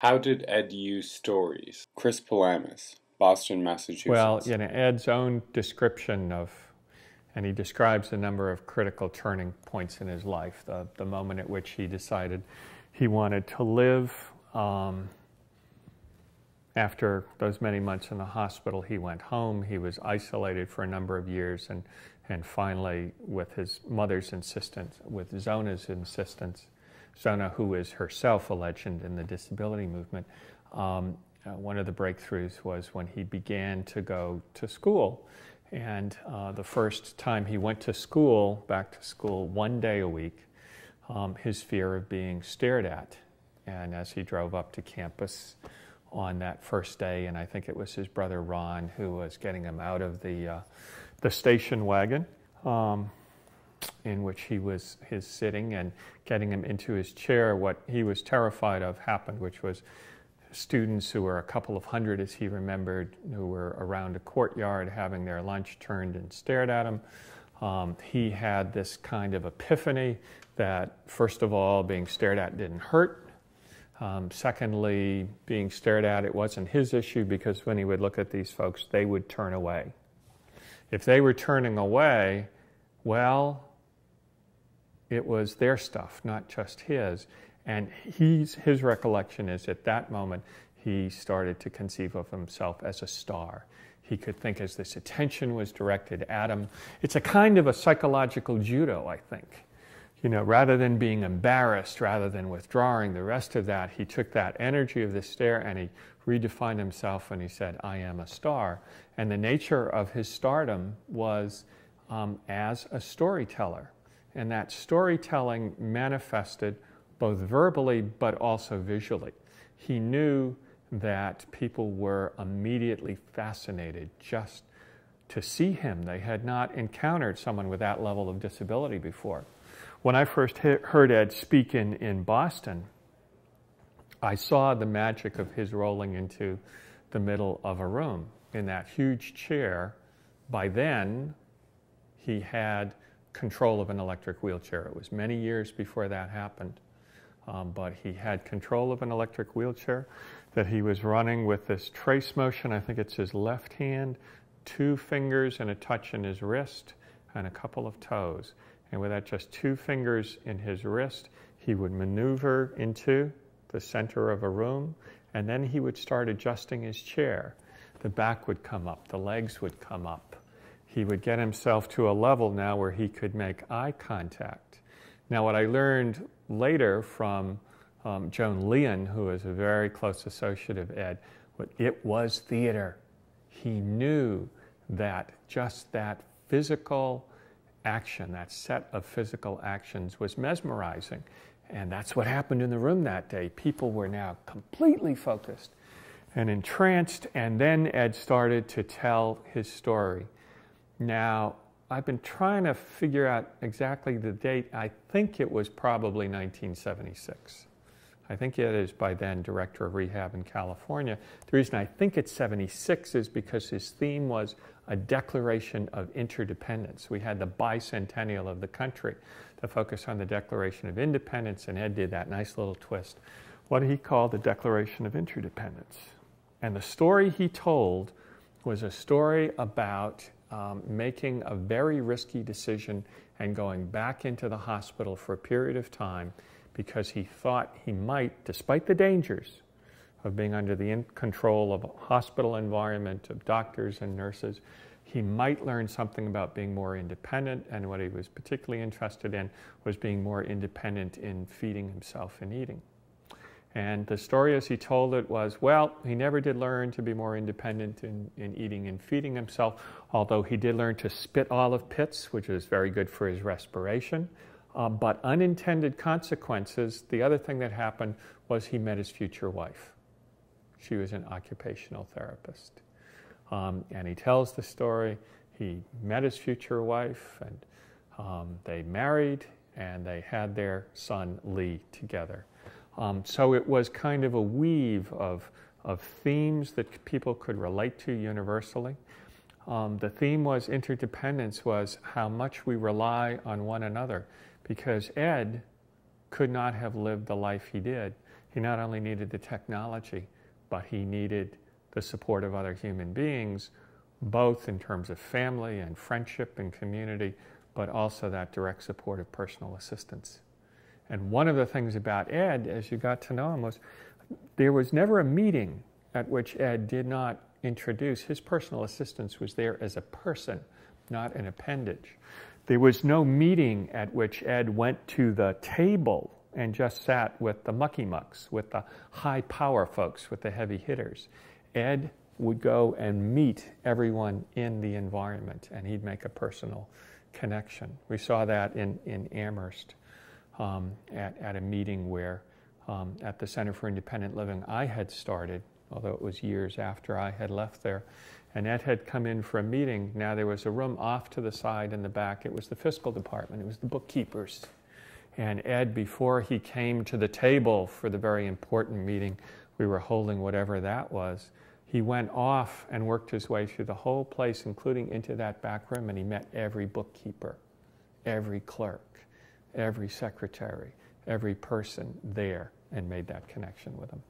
How did Ed use stories? Chris Palames, Boston, Massachusetts. Well, you know, Ed's own description of, and he describes a number of critical turning points in his life. The, the moment at which he decided he wanted to live. Um, after those many months in the hospital, he went home. He was isolated for a number of years, and, and finally, with his mother's insistence, with Zona's insistence, Zona, who is herself a legend in the disability movement, um, uh, one of the breakthroughs was when he began to go to school. And uh, the first time he went to school, back to school one day a week, um, his fear of being stared at. And as he drove up to campus on that first day, and I think it was his brother Ron who was getting him out of the, uh, the station wagon. Um, in which he was his sitting and getting him into his chair, what he was terrified of happened, which was students who were a couple of hundred, as he remembered, who were around a courtyard having their lunch turned and stared at him. Um, he had this kind of epiphany that, first of all, being stared at didn't hurt. Um, secondly, being stared at, it wasn't his issue because when he would look at these folks, they would turn away. If they were turning away, well, it was their stuff, not just his. And he's, his recollection is at that moment, he started to conceive of himself as a star. He could think as this attention was directed at him. It's a kind of a psychological judo, I think. You know, rather than being embarrassed, rather than withdrawing the rest of that, he took that energy of the stare and he redefined himself and he said, I am a star. And the nature of his stardom was um, as a storyteller. And that storytelling manifested both verbally but also visually. He knew that people were immediately fascinated just to see him. They had not encountered someone with that level of disability before. When I first heard Ed speak in, in Boston, I saw the magic of his rolling into the middle of a room in that huge chair. By then, he had control of an electric wheelchair. It was many years before that happened. Um, but he had control of an electric wheelchair that he was running with this trace motion. I think it's his left hand, two fingers and a touch in his wrist, and a couple of toes. And with that, just two fingers in his wrist, he would maneuver into the center of a room, and then he would start adjusting his chair. The back would come up, the legs would come up, he would get himself to a level now where he could make eye contact. Now, what I learned later from um, Joan Leon, who was a very close associate of Ed, it was theater. He knew that just that physical action, that set of physical actions, was mesmerizing. And that's what happened in the room that day. People were now completely focused and entranced. And then Ed started to tell his story. Now, I've been trying to figure out exactly the date. I think it was probably 1976. I think it is by then director of rehab in California. The reason I think it's 76 is because his theme was a declaration of interdependence. We had the bicentennial of the country to focus on the Declaration of Independence, and Ed did that nice little twist. What he called the Declaration of Interdependence. And the story he told was a story about um, making a very risky decision and going back into the hospital for a period of time because he thought he might, despite the dangers of being under the control of a hospital environment, of doctors and nurses, he might learn something about being more independent. And what he was particularly interested in was being more independent in feeding himself and eating. And the story as he told it was well, he never did learn to be more independent in, in eating and feeding himself, although he did learn to spit olive pits, which was very good for his respiration. Uh, but unintended consequences, the other thing that happened was he met his future wife. She was an occupational therapist. Um, and he tells the story. He met his future wife, and um, they married, and they had their son Lee together. Um, so it was kind of a weave of, of themes that people could relate to universally. Um, the theme was interdependence, was how much we rely on one another, because Ed could not have lived the life he did He not only needed the technology, but he needed the support of other human beings, both in terms of family and friendship and community, but also that direct support of personal assistance. And one of the things about Ed, as you got to know him, was there was never a meeting at which Ed did not introduce his personal assistance was there as a person, not an appendage. There was no meeting at which Ed went to the table and just sat with the mucky mucks, with the high power folks, with the heavy hitters. Ed would go and meet everyone in the environment and he'd make a personal connection. We saw that in, in Amherst um, at, at a meeting where um, at the Center for Independent Living I had started, although it was years after I had left there. And Ed had come in for a meeting. Now there was a room off to the side in the back. It was the fiscal department, it was the bookkeepers. And Ed, before he came to the table for the very important meeting we were holding, whatever that was, he went off and worked his way through the whole place, including into that back room, and he met every bookkeeper, every clerk, every secretary, every person there, and made that connection with them.